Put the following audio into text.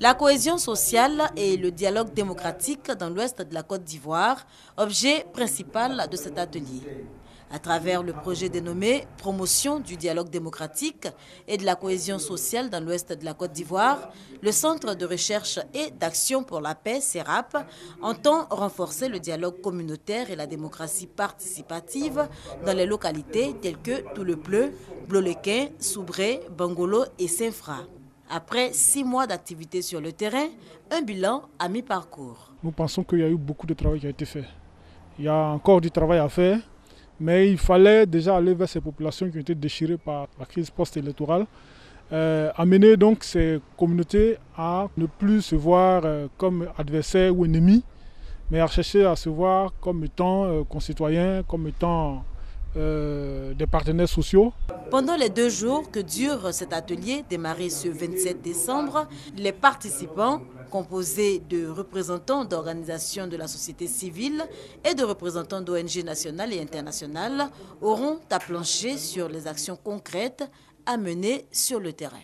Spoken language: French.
La cohésion sociale et le dialogue démocratique dans l'ouest de la Côte d'Ivoire, objet principal de cet atelier. À travers le projet dénommé Promotion du dialogue démocratique et de la cohésion sociale dans l'ouest de la Côte d'Ivoire, le Centre de recherche et d'action pour la paix, CERAP, entend renforcer le dialogue communautaire et la démocratie participative dans les localités telles que Toulepleu, Blolequin, Soubré, Bangolo et Saint-Fra. Après six mois d'activité sur le terrain, un bilan à mi-parcours. Nous pensons qu'il y a eu beaucoup de travail qui a été fait. Il y a encore du travail à faire, mais il fallait déjà aller vers ces populations qui ont été déchirées par la crise post-électorale. Euh, amener donc ces communautés à ne plus se voir euh, comme adversaires ou ennemis, mais à chercher à se voir comme étant euh, concitoyens, comme étant des partenaires sociaux. Pendant les deux jours que dure cet atelier, démarré ce 27 décembre, les participants, composés de représentants d'organisations de la société civile et de représentants d'ONG nationales et internationales, auront à plancher sur les actions concrètes à mener sur le terrain.